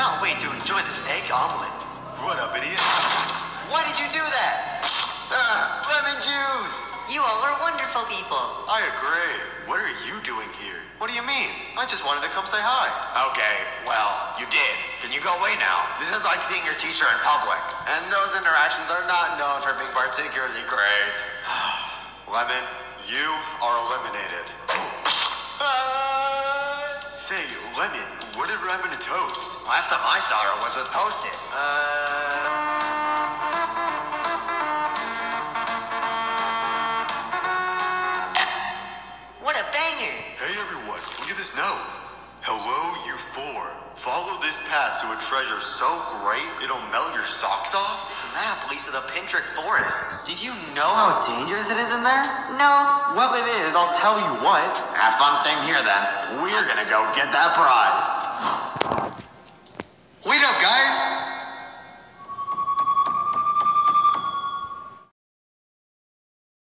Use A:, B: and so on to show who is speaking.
A: cannot wait to enjoy this egg omelet. What up, idiot? Why did you do that? Ah, lemon juice!
B: You all are wonderful people.
A: I agree. What are you doing here? What do you mean? I just wanted to come say hi. Okay, well, you did. Can you go away now? This is like seeing your teacher in public. And those interactions are not known for being particularly great. Lemon, you are eliminated. Say, Lemon, whatever happened to Toast? Last time I saw her was with Post-it. Uh,
B: What a banger.
A: hey everyone, look at this note. Hello, you four. Follow this path to a treasure so great it'll melt your socks off? This map leads to the Pintrick Forest. Do you know how dangerous it is in there? No. Well, it is. I'll tell you what. Have fun staying here then. We're gonna go get that prize.